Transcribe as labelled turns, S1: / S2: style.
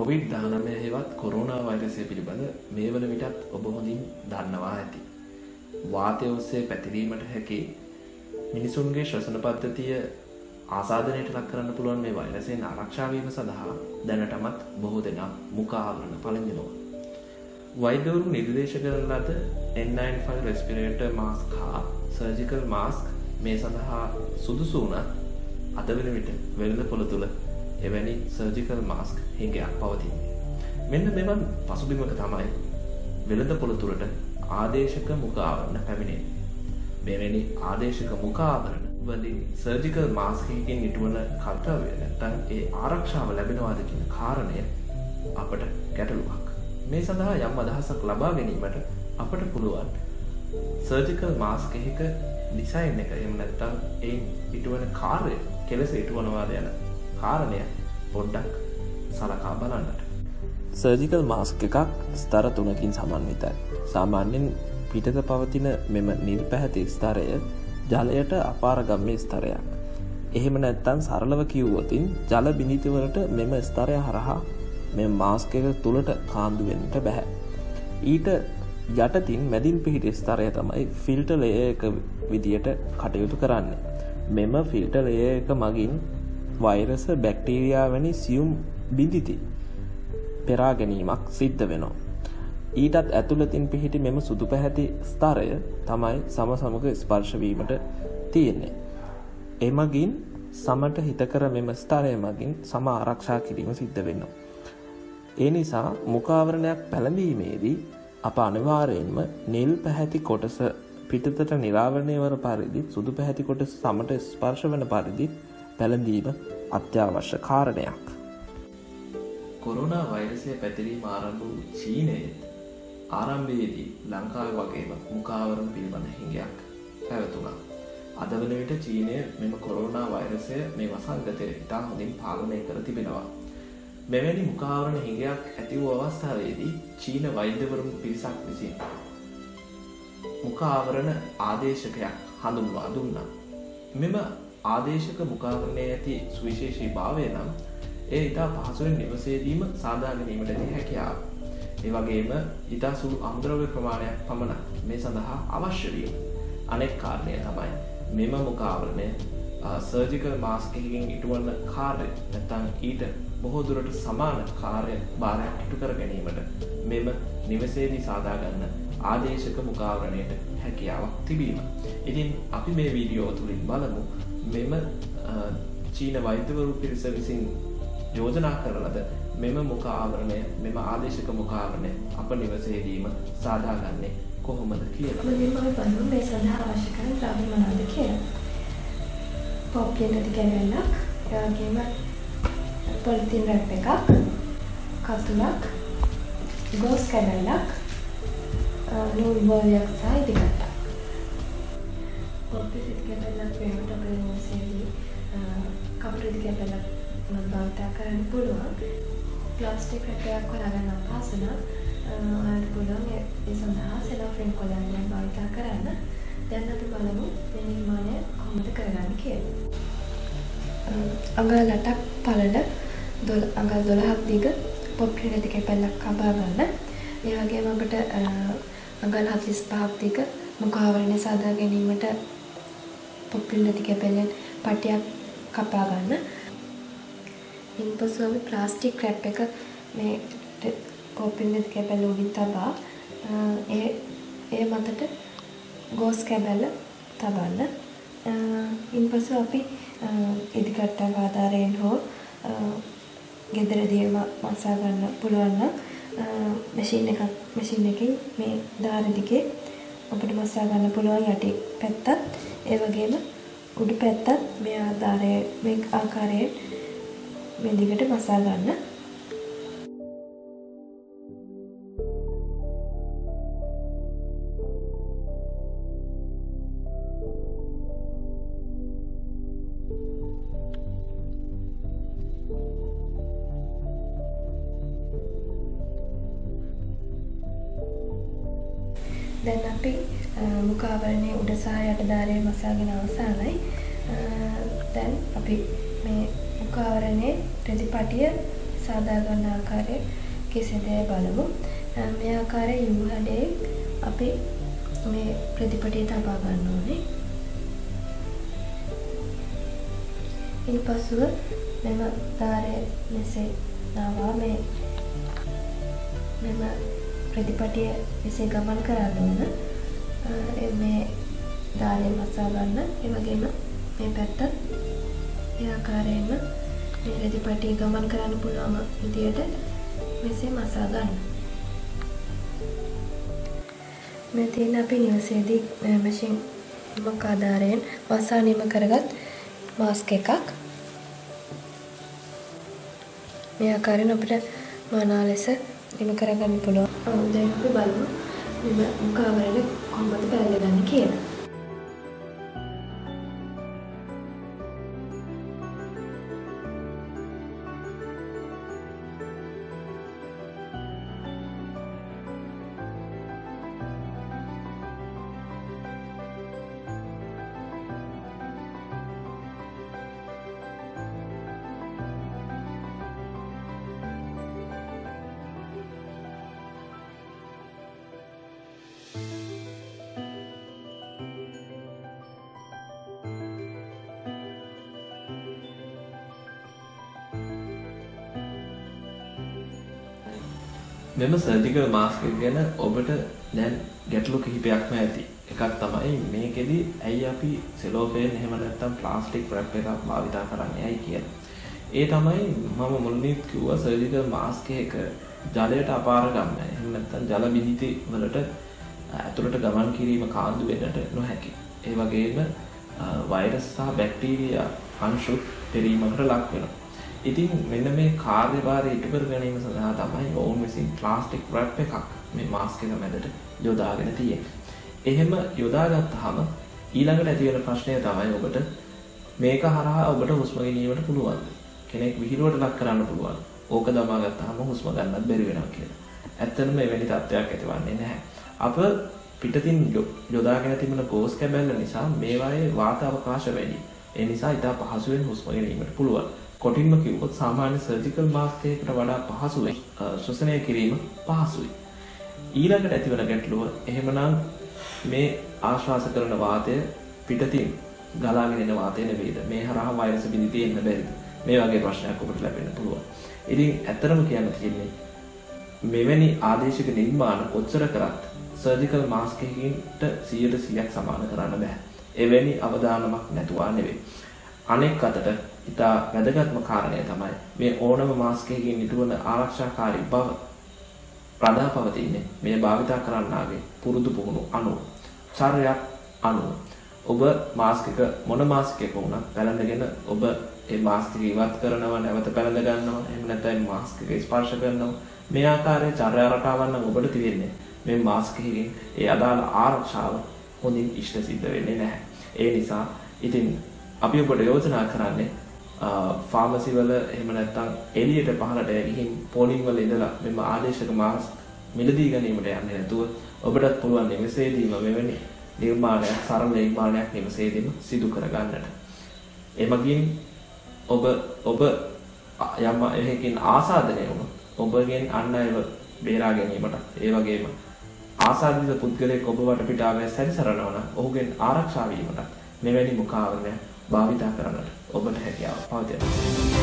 S1: Covid දානමය හෙවත් corona වෛරසය පිළිබඳ මේ වන විටත් ඔබ හොඳින් දන්නවා ඇති. වාතය ඔස්සේ පැතිරීමට හැකි මිනිසුන්ගේ ශ්වසන පද්ධතිය ආසාධනයට ලක් කරන්න පුළුවන් මේ වෛරසයෙන් ආරක්ෂාවීම සඳහා දැනටමත් බොහෝ දෙනා මුකාවරණ පළඳිනවා. වෛද්‍යවරු නිර්දේශ කරන ලද N95 රෙස්පිරේට මාස්ක් හා සර්ජිකල් මාස්ක් මේ සඳහා සුදුසු වුණත් අද වෙන විට වෙළඳ පොළ තුළ එවැනි සර්ජිකල් මාස්ක් හිඟයක් පවතින්නේ. මෙන්න මෙවන් පසුබිමක තමයි වෙළඳ පොළ තුළට ආදේශක මුකාවරණ පැමිණේ. මෙවැනි ආදේශක මුකාවරණ වලින් සර්ජිකල් මාස්කකින් ඉටුවන කර්තවය නැත්තන් ඒ ආරක්ෂාව ලැබෙනවාද කියන කාරණය අපට ගැටලුවක්. මේ සඳහා යම් අදහසක් ලබා ගැනීමට අපට පුළුවන් සර්ජිකල් මාස්ක එකක ඩිසයින් එක එම නැත්තම් ඒ ඉටුවන කාර්ය කෙලෙස ඉටුවනවාද යන කාරණය පොඩ්ඩක් සලකා බලන්නට.
S2: සර්ජිකල් මාස්ක එකක් ස්තර තුනකින් සමන්විතයි සාමාන්‍යෙන් පිටත පවතින මෙම නිල් පැහැති ස්තරය ජලයට අපාරගම්මය ස්තරයක්. එහෙම නැත්තන් සරලව කිව්වතින් ජල බිනිතිවලට මෙම ස්තරය හරහා මෙ මාස්ක එක තුළට කාන්දුවෙන්ට බැහැ ඊට යටතින් මැදින් පිහිටි ස්තරය තමයි ෆිල්ට ලය එක විදියට කටයුතු කරන්න. මෙම ෆිල්ට ලය එක මගින් වෛරස බැක්ටීරයා වැනි සියුම් බිඳිති පෙරා ගැනීමක් සිද්ධ වෙනවා ඊටත් ඇතුළතින් පිහිටි මෙම සුදු පැහැති ස්තරය තමයි සම සමග ස්පර්ශවීමට තියෙන්නේ. එමගින් සමට හිතකර මෙම ස්ථරය මගින් සම ආරක්ෂා කිරීම සිද්ධ වෙනවා. ඒ නිසා මුකාවරණයක් පැළඳීමේදී අප අනිවාරයෙන්ම නිල් පැහැති කොටස පිටතට නිරාවරණය වන පරිදි සුදු පැහැති කොටස සමට ස්පර්ශ වන පරිදි පැළඳීම අත්‍යවශ්‍ය කාරණයක්.
S1: කොරුණා වෛරසය පැතිරීම ආරම්භ වූ චීනයේ ආරම්භයේදී ලංකාව වගේම මුකාවරණ පිළිබඳ හිඟයක් පැවතුනා. අද වන විට චීනය මෙම කොරෝනා වෛරසය මේ වසංගතය ඉතා හොඳින් පාලනය කර තිබෙනවා. මෙවැනි මුකාවරණ හිඟයක් ඇති වූ අවස්ථාවේදී චීන වෛද්‍යවරුම් පිරිසක් විසින් මුකාවරණ ආදේශකයක් හඳුන්වා දුන්නා. මෙම ආදේශක මුකාවරණය ඇති සුවිශේෂී භාවය නම් ඒ ඉතා පහසුවෙන් නිවසේදීම සාධාගනීමට ඇති හැකියාව. ඒ වගේම ඉතා සුළු අමුද්‍රව්‍ය ප්‍රමාණයක් පමණ මේ සඳහා අවශ්‍යවීම. අනෙක් කාරණය තමයි මෙම මුකාවරණය සර්ජිකල් මාස්කකින් ඉටුවන්න කාර්ය නැතන් ඊට බොහෝ දුරට සමාන කාර්ය භාරයක් ඉටු කර ගැනීමට මෙම නිවසේදී සාදාගන්න ආදේශක මුකාවරණයට හැකියාවක් තිබීම. ඉතින් අපි මේ වීඩියෝ තුළින් බලමු මෙම චීන වෛද්‍යවරු පිරිස විසින් යෝජනා කරලද මෙම මොකාවරණය මෙම ආදේශක මොකාවරණය අප නිවසේදීම සාදාගන්නේ කොහොමද කියලා
S3: මුලින්ම බලමු මේ සඳහා අවශ්‍ය කරන ද්‍රව්‍ය මොනවද කියලා. පොප්පිය නැති කැරැල්ලක්, ඒ වගේම පොලිතින් රැප් එකක්, කතුලක්, ගෝස් කැරැල්ලක්, නූල් බෝලයක් සහ ඉදිකටක්. පොප්පිය ඉදි කැරැල්ලක් වේමට අපේ නිවසේදී කපුරු ඉදි කැරැල්ලක් භාවිතා කරන්න පුළුවන්. ප්ලාස්ටික් රැපයක් හොයාගන්න අපහසු නම් ඔයාලට පුළුවන් ඒ සඳහා සෙලෝෆින් කොලයන්යක් භාවිතා කරන්න. දැන් අපි බලමු මේ නිර්මාණය කොහොමද කරගන්නේ කියලා. අඟල් 8ක් පළල අඟල් 12ක් දිග පොප්පි නැති කැපැල්ලක් කපා ගන්න. ඒ වගේම අපිට අඟල් 45ක් දිග මුඛාවරණය සාදා ගැනීමට පොප්පි නැති කැපැල්ලෙන් පටියක් කපා ගන්න. ඉන්පසු අපි ප්ලාස්ටික් රැප් එක මේ පොප්පි නැති කැපැල්ල උඩින් තබා ඒ ඒ මතට ගෝස් කැබැල්ල තබන්න. ඉන්පසු අපි ඉදිකට්ටක් ආධාරයෙන් හෝ ගෙදරදීම මසා ගන්න පුළුවන් නම් මැෂින් එකක් මැෂින් එකකින් මේ දාර දිගේ අපිට මසා ගන්න පුළුවන් යටි පැත්තත් ඒ වගේම උඩු පැත්තත් මේ ආධාරයේ මේ ආකාරයෙන් මේ දිගට මසා ගන්න. දැන් අපි මුඛාවරණයේ උඩ සහ යට ධාරය මසාගෙන අවසానයි. දැන් අපි මේ මුඛාවරණයේ රෙදි පටිය සහ සාදාගන්න ආකාරය කෙසේදැයි බලමු. මේ ආකාරයේ යූ හැඩයේ අපි මේ ප්‍රතිපටිය තබා ගන්න ඕනේ. ඉන්පසුව මෙම දාරය මෙසේ නවා මේ මෙම ප්‍රතිපටිය එසේ ගමන් කරන්න ඕන මේ දාලය මසා ගන්න ඒ වගේම මේ පැත්තත් ඒ ආකාරයෙන්ම මේ රෙදිපටිය ගමන් කරන්න පුළුවන් විදියට මෙසේ මසා ගන්න. මේ තියෙන අපි නිවසේදී මැෂින් මොක ආධාරයෙන් මසා නිම කරගත් මාස්ක් එකක්. මේ ආකාරයෙන් අපිට මනා ලෙස නිම කරගන්න පුළුවන්. දැන් අපි බලමු මෙම මුඛ ආවරණය කොහොමද පැලඳගන්නේ කියලා.
S1: මෙම සර්ජිකල් මාස්ක් ගැන ඔබට දැන් ගැටලු කිහිපයක්ම ඇති. එකක් තමයි මේකෙදි ඇයි අපි සෙලෝෆේන් එහෙම නැත්නම් ප්ලාස්ටික් රැප් එකක් භාවිතා කරන්නේ ඇයි කියලා. ඒ තමයි මම මුලින්ම කිව්වා සර්ජිකල් මාස්ක් එක ජලයට අපාරගම්ම. එහෙම නැත්නම් ජල බිඳිති වලට ඇතුළට ගමන් කිරීම කාන්දු වෙන්නට නොහැකි. ඒ වගේම වෛරස් සහ බැක්ටීරියා අංශු පෙරීමකට ලක් වෙනවා. ඉතින් මෙන්න මේ කාර්යභාරය ඉටු කර ගැනීම සඳහා තමයි ඔවුන් විසින් ප්ලාස්ටික් රැප් එකක් මේ මාස්ක් එක මැදට යොදාගෙන තියෙන්නේ. එහෙම යොදාගත්තාම ඊළඟට ඇති වෙන ප්‍රශ්නය තමයි ඔබට මේක හරහා ඔබට හුස්ම ගැනීමට පුළුවන්. කෙනෙක් විහිළුවට ලක් කරන්න පුළුවන්. ඕක දමා ගත්තාම හුස්ම ගන්නත් බැරි වෙනවා කියලා. ඇත්තටම එවැනි තත්ත්වයක් ඇතිවන්නේ නැහැ. අප පිටතින් යොදාගෙන තිබෙන ගෝස් කැබැල්ල නිසා මේවායේ වාත අවකාශ වැඩි. ඒ නිසා ඉතා පහසුවෙන් හුස්ම ගැනීමට පුළුවන්. කොටින්ම කිව්වොත් සාමාන්‍ය සර්ජිකල් මාස්ක් එකකට වඩා පහසුවෙන් ශ්වසනය කිරීම පහසුයි. ඊළඟට ඇතිවන ගැටලුව එහෙමනම් මේ ආශ්වාස කරන වාතය පිටතින් ගලාගෙන එන වාතය නෙවෙයිද මේ හරහා වෛරස් බිඳී එන්න බැරිද මේ වගේ ප්‍රශ්නයක් ඔබට ලැබෙන්න පුළුවන්. ඉතින් ඇත්තටම කියන්න තියෙන්නේ මෙවැනි ආදේශික නිර්මාණ කොච්චර කරත් සර්ජිකල් මාස්ක් එකකින්ට 100%ක් සමාන කරන්න බෑ. එවැනි අවදානමක් නැතුවා නෙවෙයි. අනෙක් අතට ඉතා වැදගත්ම කාරණය තමයි මේ ඕනම මාස්කයකින් ඉටුවන ආරක්ෂාකාරී බව රඳා පවතින්නේ මේ භාවිතා කරන්නාගේ පුරුදු පුහුණු අනුව. චර්යක් අනුව. ඔබ මාස්ක එක මොන මාස්ක එක වුණත් පැළඳගෙන ඔබ ඒ මාස්ක එක ඉවත් කරනවා නැවත පැළඳ ගන්නවා එහෙම නැත්නම් මාස්ක එක ස්පර්ශ කරනවා. මේ ආකාරයේ චර්යා රටාවන් නම් ඔබට තියෙන්නේ. මේ මාස්ක එකකින් ඒ අදාළ ආරක්ෂාව හොඳින් ඉෂ්ට සිද්ධ වෙන්නේ නැහැ. ඒ නිසා ඉතින් අපි ඔබට යෝජනා කරන්නේ ෆාමසි වල එහෙම නැත්නම් එළියට පහලට ගිහින් පෝලිං වල ඉඳලා මෙම ආදේශක මාස් මිලදී ගැනීමට යන්නේ නැතුව ඔබටත් පුළුවන් නිවසේදීම මෙවැනි නිර්මාණයක් සරල නිර්මාණයක් නිවසේදීම සිදු කර ගන්නට. එමගින් ඔබ ඔබ යම් එහෙකින් ආසාදනය වුණොත් ඔබගෙන් අන් අයව බේරා ගැනීමට ඒ වගේම ආසාදිත පුද්ගලයෙක් ඔබ වටපිටාවේ සැරිසරනවා නම් ඔහුගෙන් ආරක්ෂා වීමට මෙවැනි මුඛාවරණයක් භාවිතා කරන්නට ඔබට හැකියාව පවතිනවා.